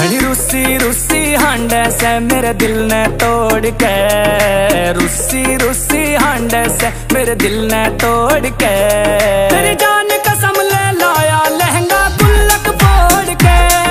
घड़ी रुसी रुसी, हांड से मेरे दिल ने तोड़ के। रुसी रुसी, हांड से मेरे दिल ने तोड़ के।